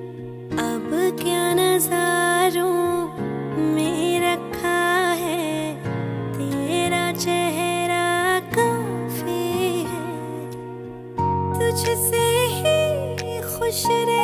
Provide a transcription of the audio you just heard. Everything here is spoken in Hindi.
अब क्या नजारों में रखा है? तेरा चेहरा काफ़ी है। तुझसे ही खुश रह